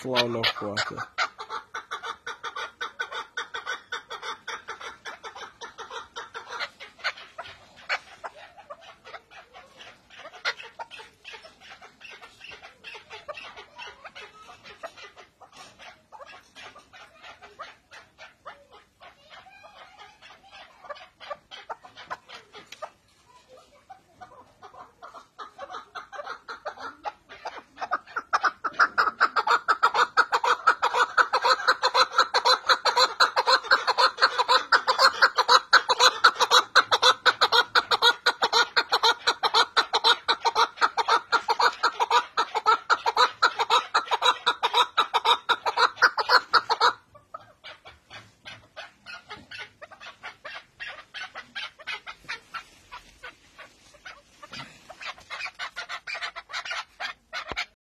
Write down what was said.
Slow no quarter.